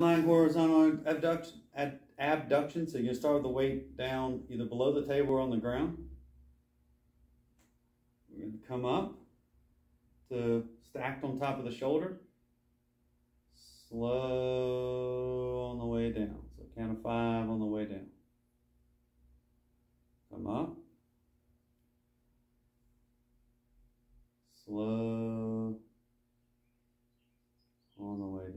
Lying horizontal abduction, abduction, so you start with the weight down either below the table or on the ground. We're going to come up to stacked on top of the shoulder. Slow on the way down. So count of five on the way down. Come up. Slow on the way